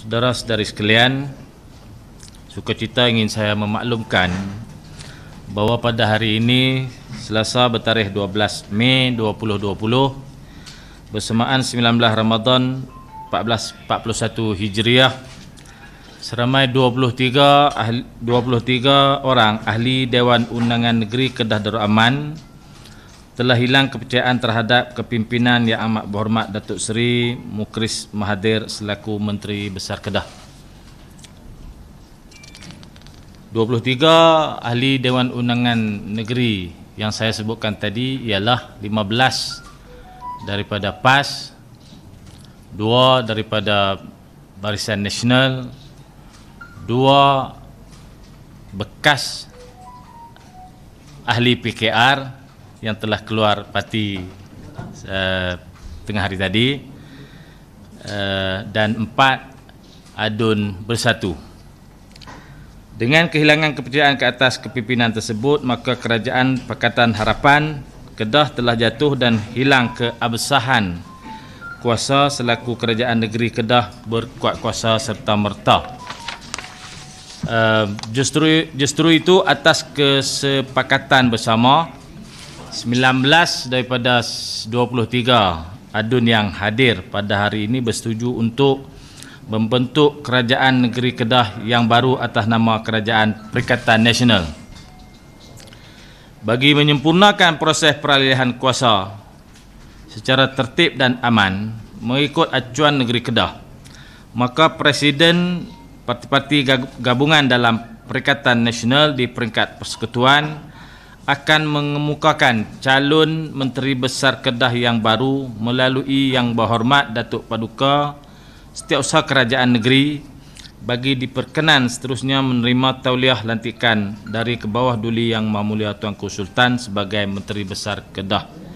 Saudara-saudari sekalian, sukacita ingin saya memaklumkan bahawa pada hari ini Selasa bertarikh 12 Mei 2020 bersamaan 19 Ramadan 1441 Hijriah seramai 23 ahli, 23 orang ahli Dewan Undangan Negeri Kedah Darul Aman telah hilang kepercayaan terhadap kepimpinan Yang Amat Berhormat Datuk Seri Mukris Mahathir selaku Menteri Besar Kedah. 23 ahli Dewan Undangan Negeri yang saya sebutkan tadi ialah 15 daripada PAS, 2 daripada Barisan Nasional, 2 bekas ahli PKR yang telah keluar parti uh, tengah hari tadi uh, dan empat adun bersatu. Dengan kehilangan kepercayaan ke atas kepimpinan tersebut, maka kerajaan Pakatan Harapan Kedah telah jatuh dan hilang keabsahan kuasa selaku kerajaan negeri Kedah berkuat kuasa serta merta. Uh, justru justru itu atas kesepakatan bersama 19 daripada 23 adun yang hadir pada hari ini bersetuju untuk membentuk kerajaan negeri Kedah yang baru atas nama Kerajaan Perikatan Nasional. Bagi menyempurnakan proses peralihan kuasa secara tertib dan aman mengikut acuan negeri Kedah, maka Presiden parti-parti gabungan dalam Perikatan Nasional di peringkat persekutuan akan mengemukakan calon Menteri Besar Kedah yang baru melalui Yang Berhormat Datuk Paduka Setiausaha Kerajaan Negeri bagi diperkenan seterusnya menerima tauliah lantikan dari ke bawah duli Yang Mahmulia Tuanku Sultan sebagai Menteri Besar Kedah.